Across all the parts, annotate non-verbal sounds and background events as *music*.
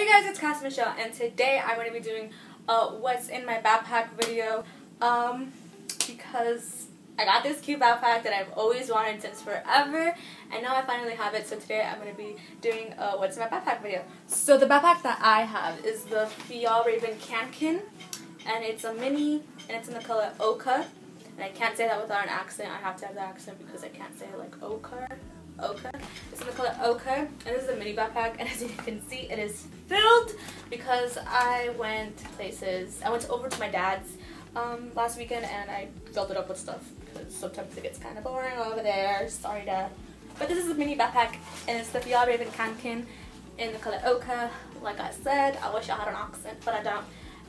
Hey guys, it's Kass Michelle, and today I'm going to be doing a what's in my backpack video, um, because I got this cute backpack that I've always wanted since forever, and now I finally have it, so today I'm going to be doing a what's in my backpack video. So the backpack that I have is the Fjällräven Kanken, and it's a mini, and it's in the color Ochre, and I can't say that without an accent, I have to have the accent because I can't say like Ochre ochre. It's in the color ochre, and this is a mini backpack, and *laughs* as you can see, it is filled because I went places. I went over to my dad's um, last weekend, and I filled it up with stuff because sometimes it gets kind of boring over there. Sorry, Dad. But this is a mini backpack, and it's the Fjällräven Kanken in the color ochre. Like I said, I wish I had an accent, but I don't.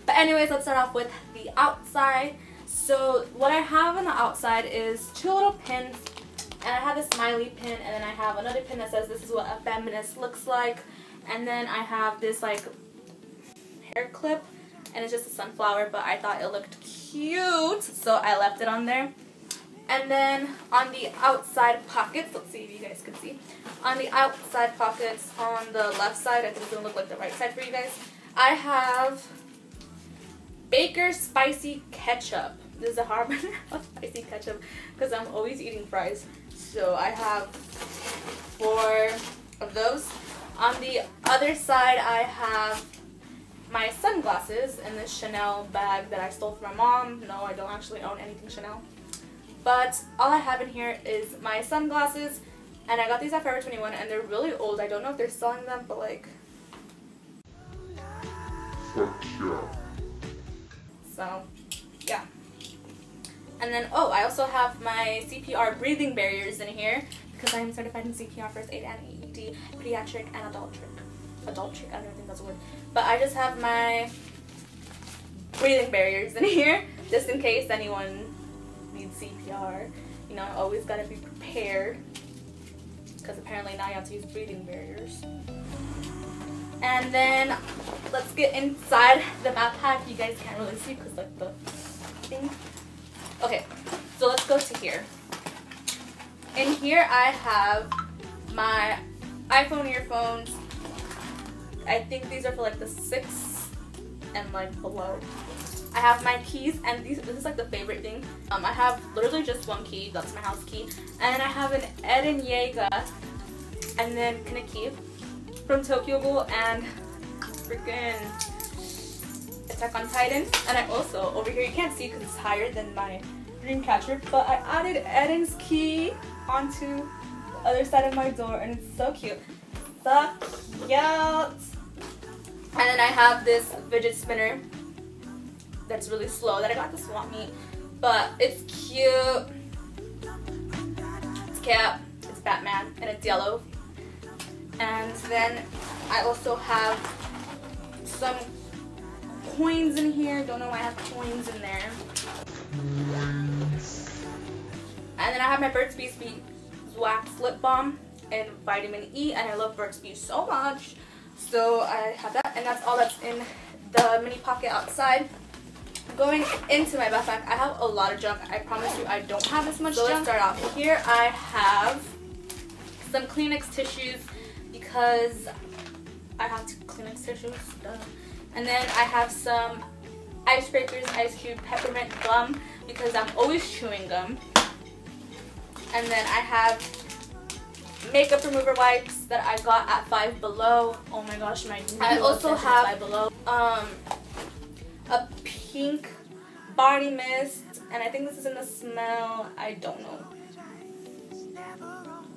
But anyways, let's start off with the outside. So what I have on the outside is two little pins and I have a smiley pin and then I have another pin that says this is what a feminist looks like. And then I have this like hair clip and it's just a sunflower but I thought it looked cute so I left it on there. And then on the outside pockets let's see if you guys can see. On the outside pockets on the left side it doesn't look like the right side for you guys I have Baker's spicy ketchup. This is a hard *laughs* of spicy ketchup because I'm always eating fries so I have four of those. On the other side, I have my sunglasses in this Chanel bag that I stole from my mom. No, I don't actually own anything Chanel. But all I have in here is my sunglasses. And I got these at Forever 21 and they're really old. I don't know if they're selling them, but like... So, yeah. And then, oh, I also have my CPR breathing barriers in here because I am certified in CPR first aid and AED, pediatric and adultric. Adultric, I don't think that's a word. But I just have my breathing barriers in *laughs* here just in case anyone needs CPR. You know, I always gotta be prepared because apparently now you have to use breathing barriers. And then let's get inside the backpack. You guys can't really see because like the thing Okay, so let's go to here. In here I have my iPhone earphones. I think these are for like the six and like below. I have my keys and these this is like the favorite thing. Um, I have literally just one key, that's my house key. And I have an Eren Yeager and then Kaneki from Tokyo Ghoul and freaking Attack on Titan. And I also, over here, you can't see because it's higher than my dream catcher, but I added Eden's key onto the other side of my door and it's so cute. So cute! And then I have this fidget spinner that's really slow that I got the swap meet. But it's cute. It's Cap. It's Batman and it's yellow. And then I also have some coins in here. Don't know why I have coins in there. And then I have my Burt's Bees Wax Lip Balm and vitamin E. And I love Burt's Bees so much. So I have that. And that's all that's in the mini pocket outside. Going into my backpack, I have a lot of junk. I promise you I don't have as much so junk. let's start off. Here I have some Kleenex tissues because I have Kleenex tissues. Duh. And then I have some Icebreakers Ice Cube Peppermint Gum because I'm always chewing gum. And then I have makeup remover wipes that I got at Five Below. Oh my gosh, my I also have Five Below. Um, a pink body mist, and I think this is in the smell. I don't know.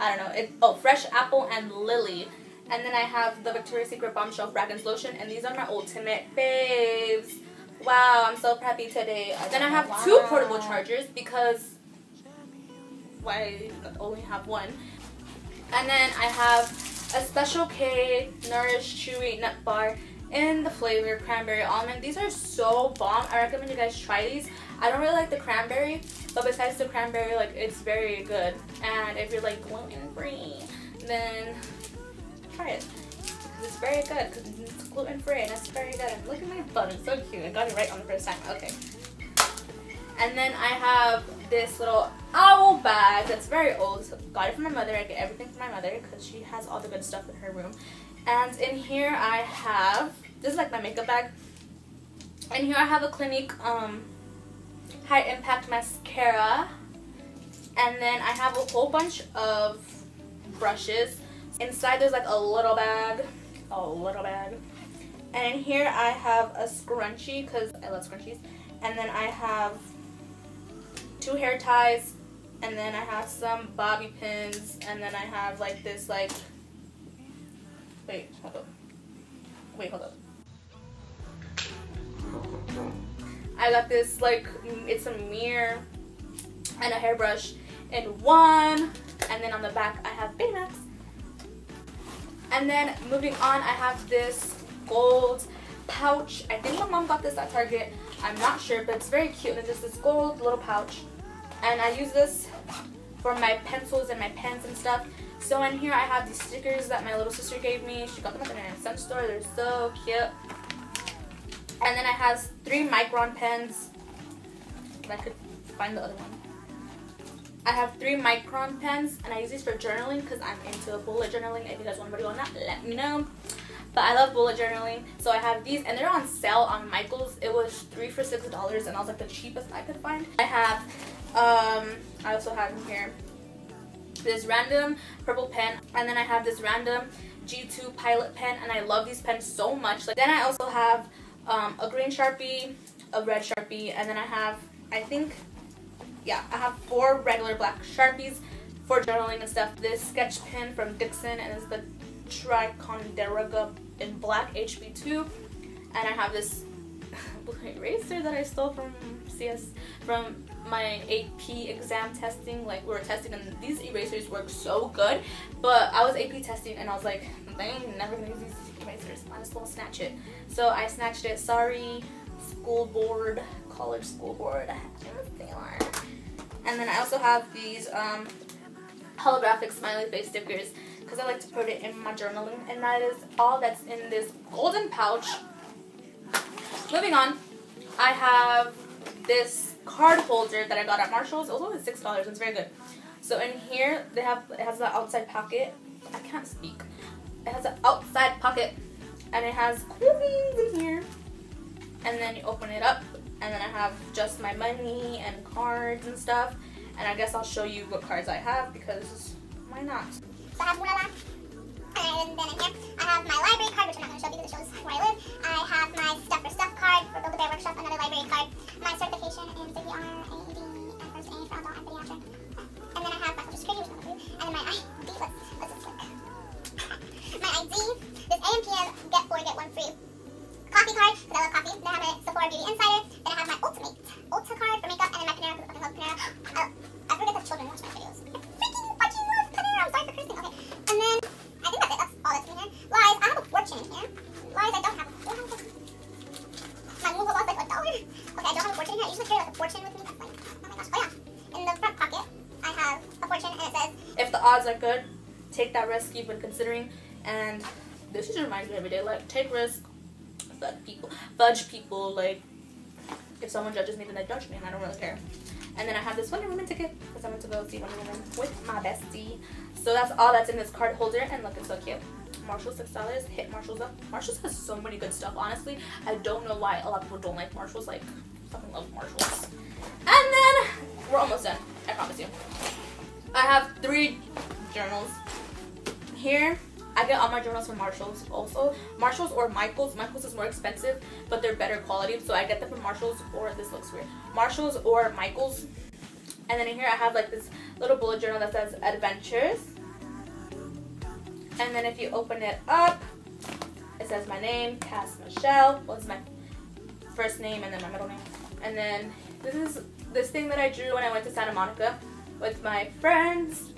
I don't know. It oh, fresh apple and lily. And then I have the Victoria's Secret Bombshell Fragrance Lotion. And these are my ultimate faves. Wow, I'm so happy today. Then I have wow. two portable chargers because why only have one. And then I have a Special K Nourish Chewy Nut Bar in the flavor Cranberry Almond. These are so bomb. I recommend you guys try these. I don't really like the cranberry, but besides the cranberry, like it's very good. And if you're like gluten free, then try it. It's very good because it's gluten free and it's very good. And look at my butt, it's so cute. I got it right on the first time. Okay. And then I have this little owl bag that's very old. So got it from my mother. I get everything from my mother because she has all the good stuff in her room. And in here I have, this is like my makeup bag. And here I have a Clinique um, High Impact Mascara. And then I have a whole bunch of brushes. Inside there's like a little bag, a little bag. And here I have a scrunchie because I love scrunchies. And then I have two hair ties. And then I have some bobby pins. And then I have like this like, wait, hold up. Wait, hold up. I got this like, it's a mirror and a hairbrush in one. And then on the back I have Baymax. And then moving on, I have this gold pouch. I think my mom got this at Target. I'm not sure, but it's very cute. And it's just this gold little pouch. And I use this for my pencils and my pens and stuff. So in here I have these stickers that my little sister gave me. She got them at the Cent store. They're so cute. And then I have three Micron pens. I could find the other one. I have three Micron pens and I use these for journaling because I'm into bullet journaling. If you guys want to do on that, let me know. But I love bullet journaling. So I have these and they're on sale on Michaels. It was three for six dollars and I was like the cheapest I could find. I have um I also have in here this random purple pen and then I have this random G2 pilot pen and I love these pens so much. Like then I also have um, a green Sharpie, a red Sharpie, and then I have I think yeah, I have four regular black Sharpies for journaling and stuff. This sketch pen from Dixon and it's the Ticonderoga in black HB2. And I have this *laughs* eraser that I stole from CS, from my AP exam testing. Like, we were testing and these erasers work so good. But I was AP testing and I was like, they ain't never gonna use these erasers. Might as well snatch it. So I snatched it. Sorry, school board, college school board. And then I also have these um, holographic smiley face stickers because I like to put it in my journaling. And that is all that's in this golden pouch. Moving on, I have this card holder that I got at Marshall's. It was only six dollars. It's very good. So in here, they have it has an outside pocket. I can't speak. It has an outside pocket, and it has coins in here. And then you open it up, and then I have just my money and cards and stuff. And I guess I'll show you what cards I have because why not? So I have Mulala. And then in here, I have my library card, which I'm not going to show because it shows where I live. I have my Stuff Fur Stuff card for Build a Bear Workshop, another library card. My certification in CPR, AED, and first aid for adult and pediatric. And then I have my social security, which I'm. And then my ID, let's, let's just look. *laughs* my ID, this AMPM get four, get one free coffee card, because I love coffee. Then I have a Sephora Beauty Insider. Then I have my Ultimate Ulta card for makeup, and then my Panera, because I love Panera. Uh, I forget that children watch my videos. I freaking fucking love Panera. I'm sorry for cursing. Okay. And then, I think that's it. That's all that's in here. Lies, I have a fortune in here. Lies, I don't have. Do have? My move lost like a dollar. Okay, I don't have a fortune in here. I usually carry like a fortune with me. That's like, oh my gosh. Oh yeah. In the front pocket, I have a fortune, and it says, If the odds are good, take that risk you've been considering. And this just reminds me every day, like take risks, fudge people. Like if someone judges me, then they judge me, and I don't really care. And then I have this Wonder Woman ticket because I went to go see Wonder Woman with my bestie. So that's all that's in this card holder, and look, it's so cute. Marshall's six dollars. Hit Marshalls up. Marshalls has so many good stuff. Honestly, I don't know why a lot of people don't like Marshalls. Like, fucking love Marshalls. And then we're almost done. I promise you. I have three journals here. I get all my journals from Marshalls also. Marshalls or Michaels. Michaels is more expensive, but they're better quality. So I get them from Marshalls or this looks weird. Marshalls or Michaels. And then in here I have like this little bullet journal that says adventures. And then if you open it up, it says my name, Kass Michelle. It's my first name and then my middle name. And then this is this thing that I drew when I went to Santa Monica with my friends.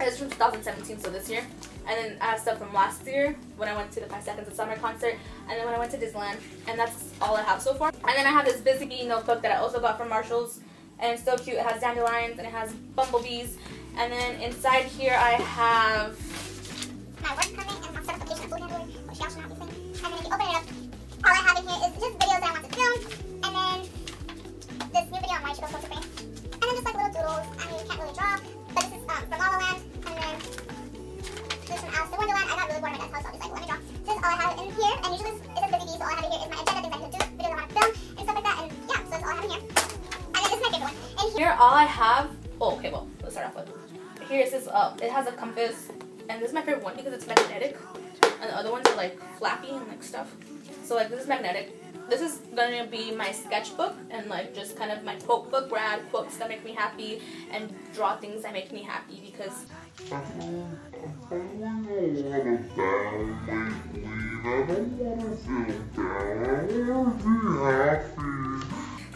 It's from 2017, so this year. And then I have stuff from last year when I went to the Five Seconds of Summer concert. And then when I went to Disneyland. And that's all I have so far. And then I have this Busy Bee notebook that I also got from Marshall's. And it's so cute. It has dandelions and it has bumblebees. And then inside here I have my work permit and my certification of food handler, which y'all should not be saying. And then if you open it up, all I have in here is just videos that I want to film, and then this new video on why you should go to. And then just like little doodles. I mean, you can't really draw, but this is um, from La La Land, and this is in Wonderland. I got really bored of my dad's house, so I like, here, and usually this is so all I have in here is my agenda, things I do, videos I want to film, and stuff like that, and yeah, so that's all I have in here. And this is my favorite one. In here, Here, all I have. Oh, okay. Well, let's start off with. Here is this. Uh, it has a compass, and this is my favorite one because it's magnetic, and the other ones are like flappy and like stuff. So like this is magnetic. This is gonna be my sketchbook and like just kind of my quote book where I add quotes that make me happy and draw things that make me happy because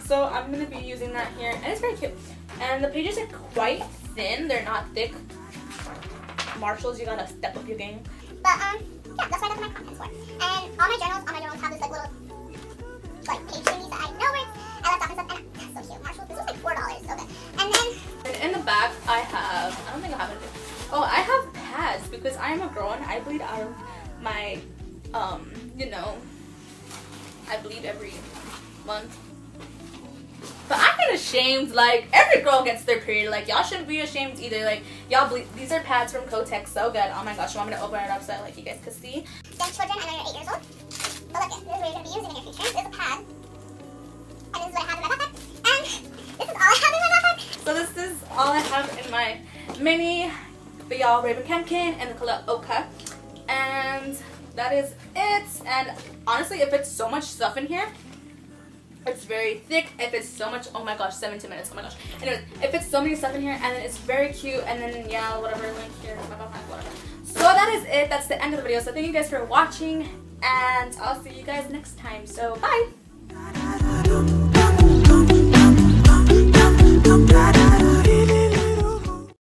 So I'm gonna be using that here, and it's very cute. And the pages are quite thin; they're not thick. Marshalls, you gotta step up your game. but um, yeah, that's what I my contents for. And all my journals, all my journals have this like little because I am a girl and I bleed out of my, um, you know, I bleed every month. But I get ashamed. Like every girl gets their period. Like y'all shouldn't be ashamed either. Like y'all bleed. These are pads from Kotex. So good. Oh my gosh. You want me to open it up so like you guys can see? young children, and you're eight years old. But look, this is what you're gonna be using in your future. This is a pad, and this is what I have in my backpack. And this is all I have in my backpack. So this is all I have in my mini Fjällräven Kanken in the color Ochre. And that is it. And honestly, if it's so much stuff in here, it's very thick. If it's so much, oh my gosh, 17 minutes, oh my gosh. Anyways, if it's so many stuff in here and then it's very cute and then yeah, whatever, link here. So that is it. That's the end of the video. So thank you guys for watching and I'll see you guys next time. So bye.